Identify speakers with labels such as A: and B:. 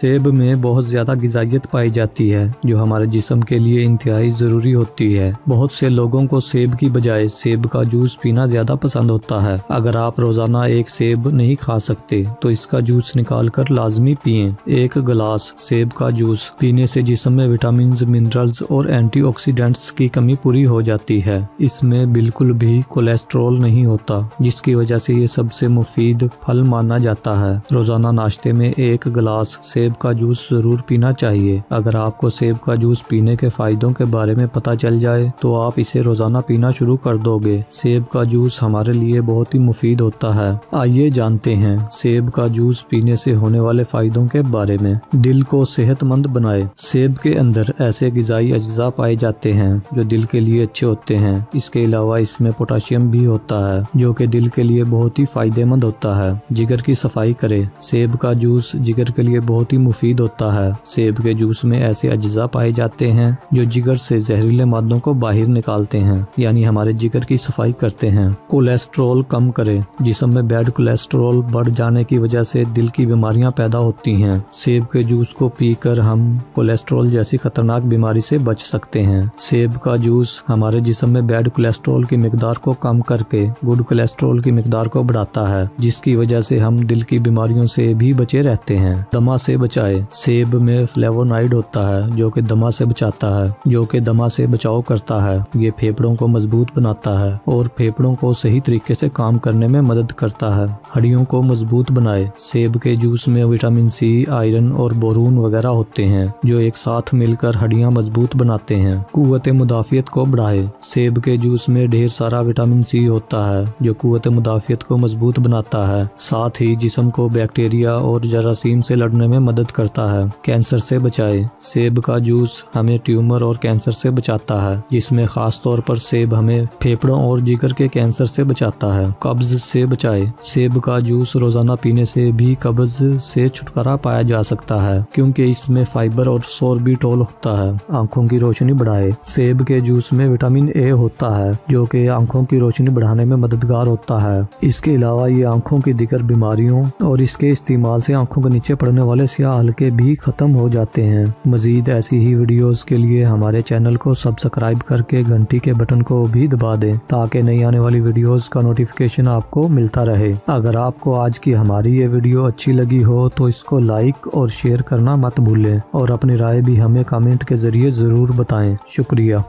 A: सेब में बहुत ज़्यादा गजाइत पाई जाती है, जो हमारे जिसम के लिए इंतहाई ज़रूरी होती है। बहुत से लोगों को सेब की बजाय सेब का जूस पीना ज़्यादा पसंद होता है। अगर आप रोज़ाना एक सेब नहीं खा सकते तो इसका जूस निकाल कर लाजमी पिए। एक गिलास सेब का जूस पीने से जिसम में विटामिन मिनरल्स और एंटीऑक्सीडेंट्स की कमी पूरी हो जाती है। इसमें बिल्कुल भी कोलेस्ट्रोल नहीं होता, जिसकी वजह से ये सबसे मुफीद फल माना जाता है। रोज़ाना नाश्ते में एक गिलास सेब का जूस ज़रूर पीना चाहिए। अगर आपको सेब का जूस पीने के फायदों के बारे में पता चल जाए तो आप इसे रोज़ाना पीना शुरू कर दोगे। सेब का जूस हमारे लिए बहुत ही मुफीद होता है। आइए जानते हैं सेब का जूस पीने से होने वाले फायदों के बारे में। दिल को सेहतमंद बनाए। सेब के अंदर ऐसे गजाई अज्जा पाए जाते हैं, जो दिल के लिए अच्छे होते हैं। इसके अलावा इसमें पोटाशियम भी होता है, जो कि दिल के लिए बहुत ही फ़ायदेमंद होता है। जिगर की सफ़ाई करे। सेब का जूस जिगर के लिए बहुत ही मुफीद होता है। सेब के जूस में ऐसे अज्जा पाए जाते हैं, जो जिगर से जहरीले मादों को बाहर निकालते हैं, यानी हमारे जिगर की सफ़ाई करते हैं। कोलेस्ट्रोल कम करे। जिसम में बैड कोलेस्ट्रोल बढ़ जाने की वजह से दिल की बीमारियाँ पैदा होती हैं। सेब के जूस को पीकर हम कोलेस्ट्रोल जैसी खतरनाक बीमारी से बच सकते हैं। सेब का जूस हमारे जिसम में बैड कोलेस्ट्रोल की मकदार को कम करके गुड कोलेस्ट्रोल की मकदार को बढ़ाता है, जिसकी वजह से हम दिल की बीमारियों से भी बचे रहते हैं। दमा से बचाए। सेब में फ्लेवोनाइड होता है, जो कि दमा से बचाता है, जो कि दमा से बचाव करता है। ये फेफड़ों को मज़बूत बनाता है और फेफड़ों को सही तरीके से काम करने में मदद करता है। हड्डियों को मज़बूत बनाए। सेब के जूस में विटामिन सी, आयरन और बोरून वगैरह होते हैं, जो एक साथ मिलकर हड्डियाँ मज़बूत बनाते हैं। कुत मुदाफियत को बढ़ाए। सेब के जूस में ढेर सारा विटामिन सी होता है, जो कुत मुदाफियत को मज़बूत बनाता है। साथ ही जिसम को बैक्टीरिया और जरासीम से लड़ने में मदद करता है। कैंसर से बचाए। सेब का जूस हमें ट्यूमर और कैंसर से बचाता है, जिसमें खास तौर पर सेब हमें फेफड़ों और जिगर के कैंसर से बचाता है। कब्ज से बचाए। सेब का जूस रोज़ाना पीने से भी कब्ज से छुटकारा पाया जा सकता है, क्योंकि इसमें फाइबर और सोरबिटोल होता है। आँखों की रोशनी बढ़ाए। सेब के जूस में विटामिन ए होता है, जो कि आँखों की रोशनी बढ़ाने में मददगार होता है। इसके अलावा ये आँखों की दिगर बीमारियों और इसके इस्तेमाल से आँखों के नीचे पड़ने वाले सियाह हल्के भी खत्म हो जाते हैं। मजीद ऐसी ही वीडियोस के लिए हमारे चैनल को सब्सक्राइब करके घंटी के बटन को भी दबा दें, ताकि नई आने वाली वीडियोस का नोटिफिकेशन आपको मिलता रहे। अगर आपको आज की हमारी ये वीडियो अच्छी लगी हो तो इसको लाइक और शेयर करना मत भूलें, और अपनी राय भी हमें कमेंट के ज़रिए ज़रूर बताएँ। शुक्रिया।